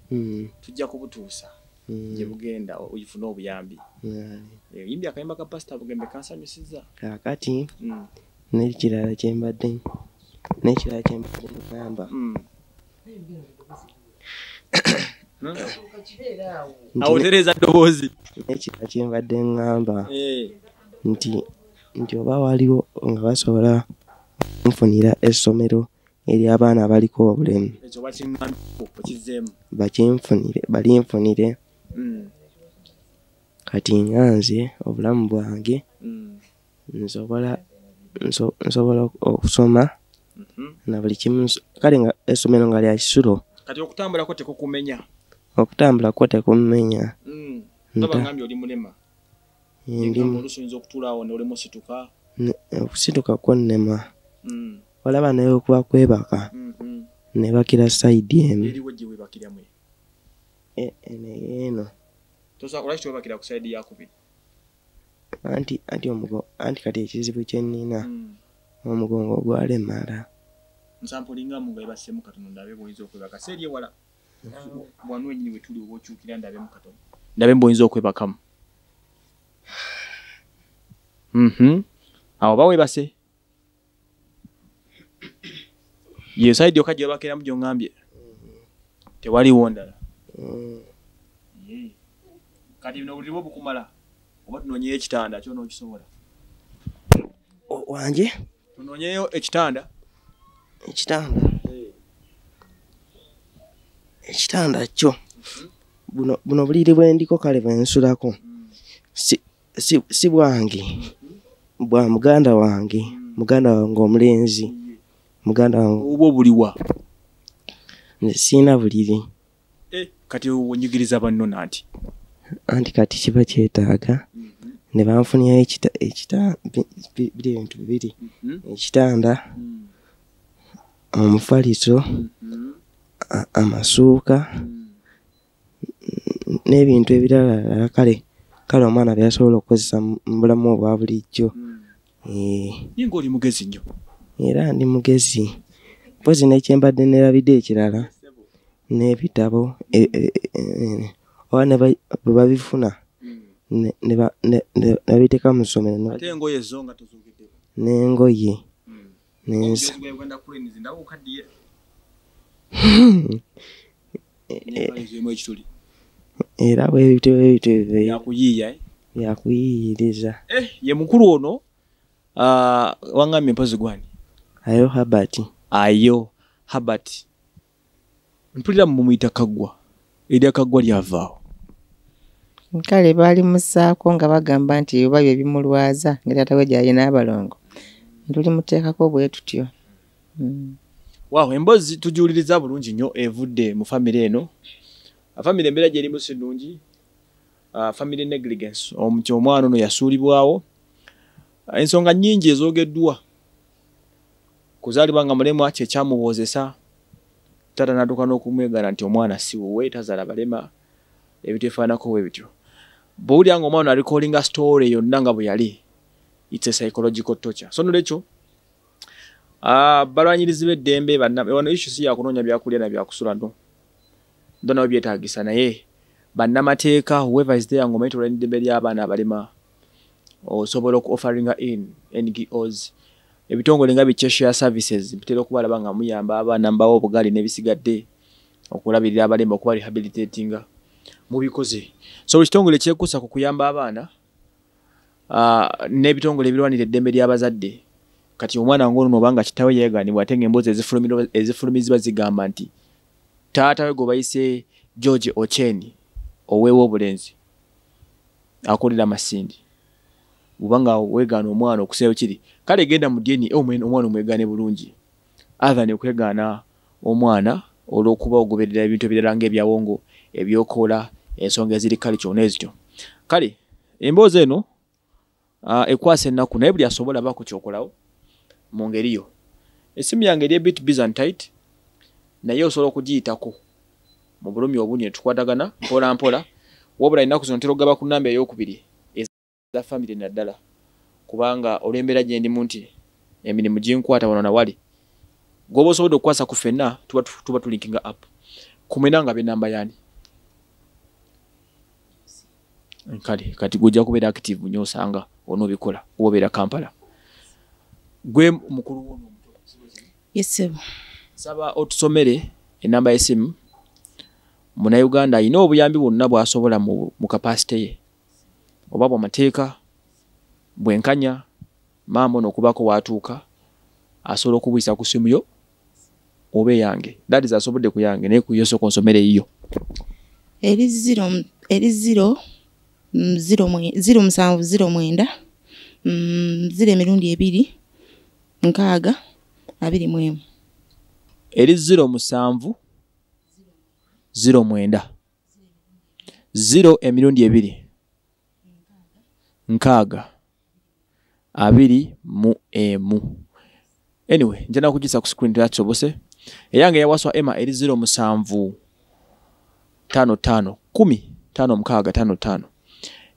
S2: tujja kubutuusa.
S1: Mm,
S2: gye bugenda oyifune obuyambi.
S1: Mm.
S2: Eh, yimbye akayimba ka pasita bugembe kansanyusiza.
S1: Kaakati
S2: Mm,
S1: n'ekirala kyembadde n'ekirala kyembadde
S2: mm.
S1: nti
S2: awo tereeza ddoboozi.
S1: N'ekirala kyembadde ngamba.
S2: Eh,
S1: nti nti oba waliwo nga basobola nfunira essomero ery'abaana abaliko obulemu. Bakinfunire balinfunire.
S2: Mm,
S1: kati nga nze obulamu bwange
S2: mm,
S1: nsobola nso- nsobola okusoma
S2: mhm.
S1: na buli kimu kale nga essomero nga lya kisulo.
S2: Kati okutambulako tekukumenya
S1: okutambula kwo tekumumenya
S2: Mm, bangambye oli mulema.
S1: Ndi
S2: Ngamba oluusi oyinza okutuulaawo n'olemusituka
S1: ne- okusituka kwo nnema olaba naye okuba kwebaka.
S2: Mhm.
S1: nebakira sayidi emu.
S2: Weebakiramu
S1: E- eno. Anti anti omugo anti kati ekizibu kye nnina.
S2: Mm.
S1: omugongo gwalemala
S2: nsampulingamu nga ebassemu katono ndabe bwoyinza okwebaka. Seeri ewala wano wenyini wetuli oba okyukira ndabemu katono. Ndabe bwoyinza okwebakamu. Mhm. awo oba webase ye saidi yokka gyebakiramu gyoŋŋambye tewaliwo ndala.
S1: Mm,
S2: kati bino buliwo bukumala oba tunoonyeyo ekitanda kyonookisobola
S1: o- wange?
S2: Tunoonyeyo ekitanda.
S1: Ekitanda? Ekitanda kyo? Buno buno buliri bwe ndiko kale bwe nsulako. Si, si, si bwange. Bwa muganda wange muganda wange omulenzi muganda wange.
S2: Oba obuliwa
S1: nze siina buliri.
S2: Eh, kati onyigiriza banno nanti
S1: anti kati kiba kyetaaga ne banfunirayo ekita ekita bi- bi- biri ebintu bibiri. Ekitanda omufaliso a- amasuuka n'ebintu ebirala kale kale omwana byasobola okukozesa mu mu bulamu obwa bulijjo. Eh,
S2: ninga oli mugezi nnyo
S1: era ndi mugezi. Mpozi nekyembadde nerabidde ekirala n'ebitabo e- e- e- oba bwe babifuna babiteeka mu ssomero n'engoye n'ensa
S2: ekituli.
S1: Era bwebityo bye-
S2: yakuyiiya eh? eh, ye mukulu ono ah, wangambye mpozi gwani
S1: ayo habert
S2: ayo habert mpulira mumuyita kaggwa erya kaggwa lyavaawo.
S3: Kale baali musaako nga bagamba nti oba bye bimulwaza nga taata we gyalina abalongo tuli muteekako bwe tutyo. Mm.
S2: waawo emboozi tugiwuliriza bulungi nnyo evudde mu famire eno. Famire embeera gyerimu si nnungi. Ah, family negligence. Omuti omwana ono yasuulibwawo. Ah, ensonga nnyingi ezoogeddwa kuzaalibwa nga mulema kyekyamuboozesa taata n'adduka n'okumwegana nti omwana si wuwe tazaala balema ebintu ebifaananako bwe bityo. Bwowulira nga omwana alikolinga story yonna nga bwe yali its a psychological torture. So nolwekyo balwanyirizi b'eddembe wano issue si yakunoonya byakulya na byakusula no ndo nabo byetaagisa naye bannamateeka whoever is there ng'omanyi tolwanya eddembe ly'abaana abalema osobola oku offeringa in ngos ebitongole nga bicheshare services bitera okubalaba nga muyamba abaana mbawo obugali n'ebisigadde okulabirira abalema okuba rehabilitatinga mubikoze. So buli kitongole kyekuusa ku kuyamba abaana uh, n'ebitongole ebirwanira eddembe ly'abazadde. Kati omwana ngaono nobanga kitawe yeeganibwa ate ezifulumiro- ezifulumizibwa zigamba nti taata we gwe bayise george ocheni oweewa obulenzi akolera masindi bwubanga weegaana omwana okuseeyo kiri? Kale genda mu dyeni omwana omwegaane bulungi. Athan okwegaana omwana olw'okuba ogoberera ebintu ebirala ngaebyawongo ebyokoola ensonga eziri kale kyona ezityo. Kale emboozi eno ekwasa ennaku naye buli asobola baako kyokolawo mu ngeri yo. Esimu yange eri ebit byzantite naye osobola okugiyitako. Mu bulumi obuni netukwatagana mpola mpola wabula ennaku zino ntera okugaba ku namba eyokubiri eza famire naddala. Kubanga olw'embeera gye ndimu nti emirimu ginkwata wano nawali gwoba osobodde okukwasa ku ffenna tuba tu- tuba tulinkinga app kumwena nga benamba yani kale kati gujja kubeera active nyo osanga onoobikola oba obeera kampala. Gwe mukulu wo
S4: yesebo
S2: saba otusomere enamba y'essimu munauganda ayina obuyambi bwonna bwasobola mu kapasite ye oba bwamateeka bwenkanya maama ono okubako watuuka asobola okubuyisa ku simu yo oba eyange. That is asobodde ku yange naye kuyosooka onsomere eyiyo
S4: eri ziro eri ziro mm, ziro musanvu ziro mwenda mm, ziro emirundi ebiri nkaaga abiri mu emu
S2: eri ziro musanvu ziro mwenda. Ziro emirundi ebiri nkaaga. Abiri mu emu. Anyway nja nakugisa ku screen terakisobose eyange yawaswa ema eri ziro musanvu tano tano kumi tano mukaaga tano tano.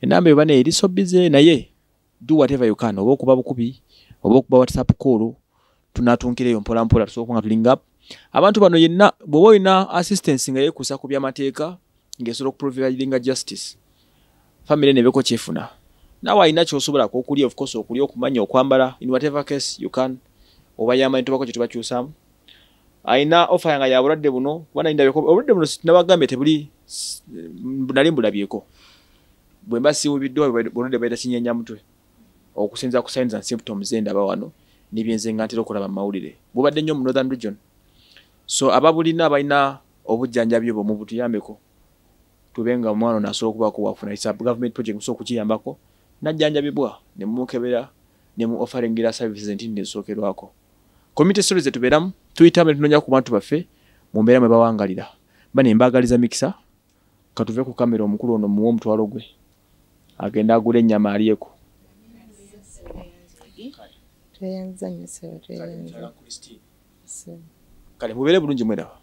S2: Enamba eyo bane eri so bize naye do whatever you can oba okuba bukubi oba okuba whatsapp call tunatunkireyo mpola mpola tusobola nga tulinga abantu bano yenna bw'oba olina assistance nga yeekuusa ku byamateeka ng'esobola okuprovidinga justice family nebeko kyefuna naawe alina kyosobolako okulya of course okulya okumanya okwambala. In whatever case you can. Oba yamanyi tubako kye tubakyusaamu alina ofa yanga ya bulwadde buno. Kuba nalindabeko obulwadde buno nabagambye tebuli s- nali mbulabyeko. Bwe mba siwubiddwa bulwadde baita kinyenya mutwe. Okusinza ku signs and symptoms wano nebyenze nga ntera okulaba mu mawulire. Bubadde nnyo mu northern region. So ababulina abalina obujjanjabi obwo mubutuyambeko tube nga omwana ono asobola okubaako wafuna isa government project musobola okukiyambako najjanjabibwa ne mumukebera ne mu offeringira services entindi ezisookerwako community stories zetubeeramu tuyitamu ne tunoonya ku bantu baffe mu mbeera mwe bawangalira. Ba ne mbaagaliza mikisa katuve ku kamera omukulu ono muwe omutwalo gwe. Agenda agula ennyama
S3: tweyanza
S2: kale mubeere bulungi mweraba